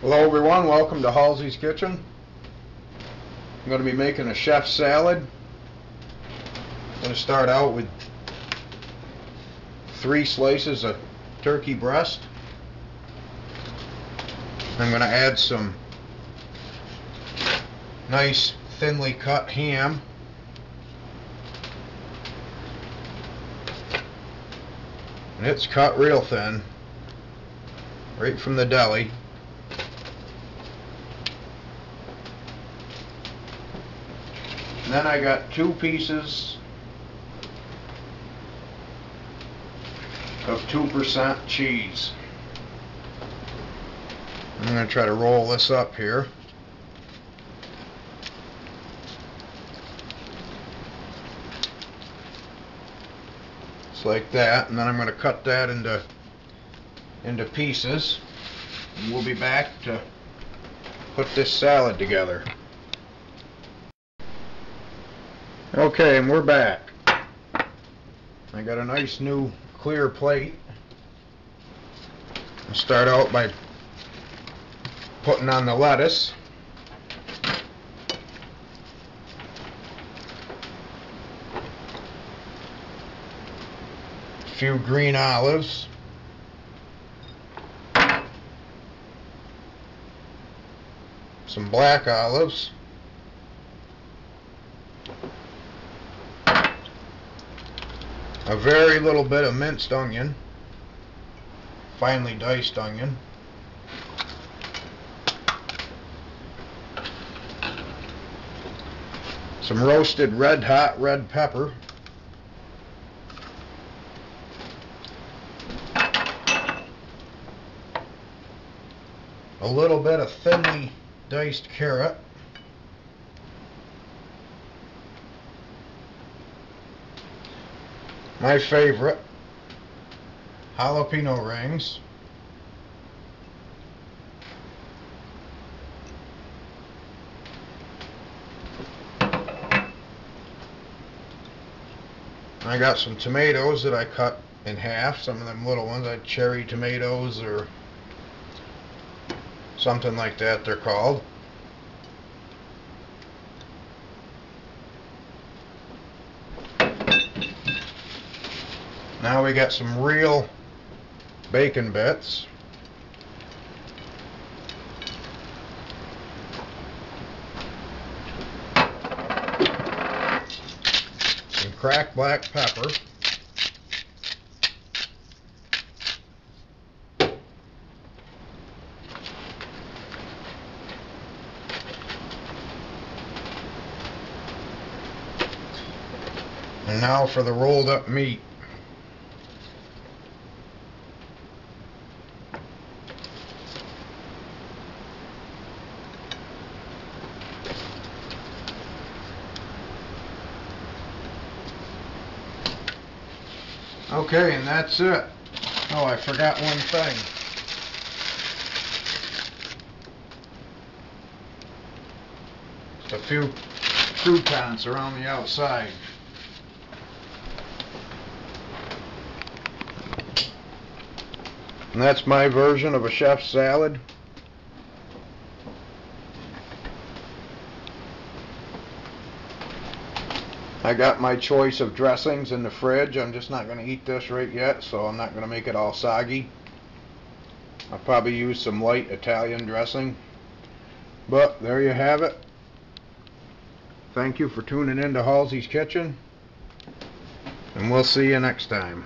Hello everyone, welcome to Hallsy's Kitchen. I'm going to be making a chef salad. I'm going to start out with three slices of turkey breast. I'm going to add some nice thinly cut ham. And it's cut real thin, right from the deli. And then I got two pieces of 2% cheese. I'm going to try to roll this up here. Just like that, and then I'm going to cut that into into pieces. And we'll be back to put this salad together. Okay, and we're back. I got a nice new clear plate. I'll start out by putting on the lettuce. A few green olives. Some black olives. A very little bit of minced onion, finely diced onion, some roasted red hot red pepper, a little bit of thinly diced carrot, my favorite jalapeno rings. I got some tomatoes that I cut in half some of them little ones like cherry tomatoes or something like that they're called Now we got some real bacon bits. Some cracked black pepper. And now for the rolled up meat. Okay, and that's it. Oh, I forgot one thing. A few croutons around the outside. And that's my version of a chef's salad. I got my choice of dressings in the fridge. I'm just not going to eat this right yet, so I'm not going to make it all soggy. I'll probably use some light Italian dressing. But there you have it. Thank you for tuning in to Hallsy's Kitchen. And we'll see you next time.